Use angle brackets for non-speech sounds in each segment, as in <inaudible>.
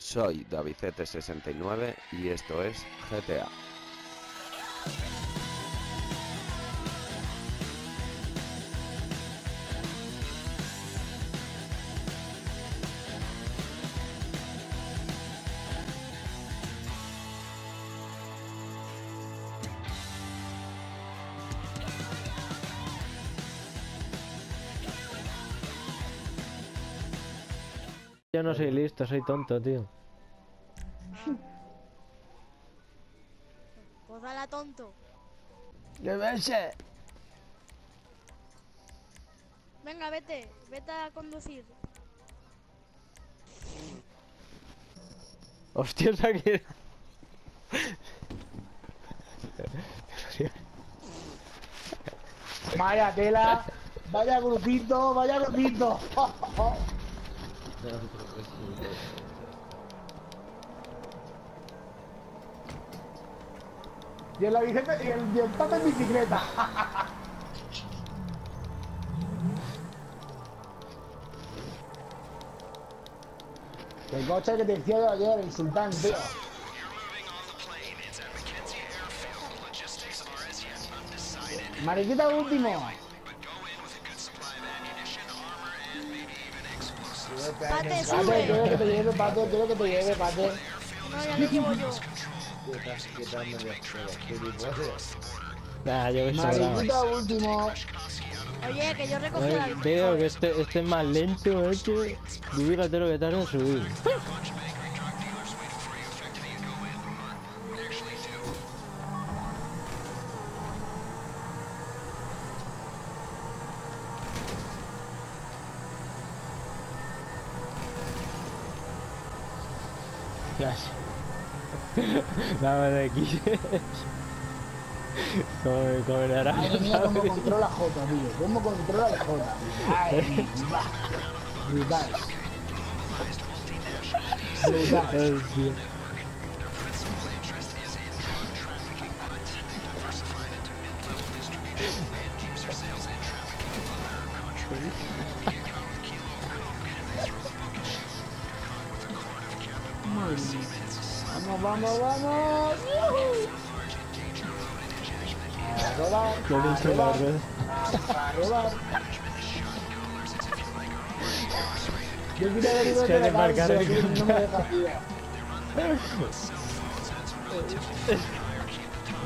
Soy Davicete69 y esto es GTA. Yo no soy listo, soy tonto, tío. <laughs> Pues dale a tonto. ¡Que verse! Venga, vete, vete a conducir. Hostia, aquí. Vaya tela, vaya grupito, vaya grupito. <laughs> Y el Vicente y el, y el en bicicleta. <laughs> El coche que te yo ayer, el sultán, tío. Mariquita último. Pate, Pate, sube. quiero que te lleve, Pate, quiero que te lleve, Pate. No, ya lo llevo yo. Nah, yo voy sobrado. Mariquita último. Oye, que yo recogí la Ay, Veo que este, este es más lento, este. Fíjate lo que tarda en subir. <laughs> Flash. <laughs> Dame de aquí. Madre araña, mía, cómo controla J, tío. Cómo controla la J. Ay, va. Brutal. Brutal. Vamos, vamos, vamos. A robar, Yo a hice la robar, red. a robar. Yo quería ver Se ha de marcar pero el no me contrato. deja, tío.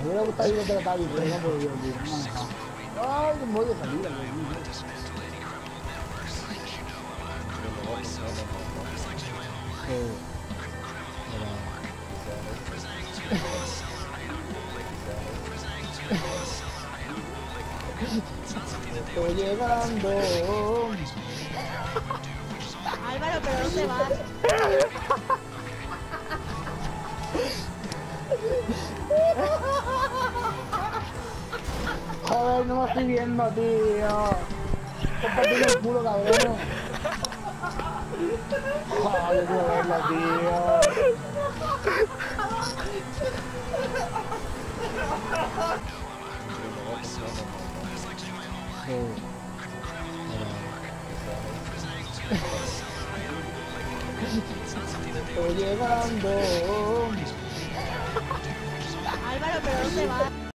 Me hubiera gustado ir a Teletubbies, pero no puedo, tío. No me ha dejado. Ay, me voy a salir, tío. Estoy llegando. Álvaro, pero ¿dónde vas? Joder, no me estoy viendo, tío. Compártelo el culo, cabrón. Joder, verlo, tío. Estoy llegando. Álvaro, pero ¿dónde vas?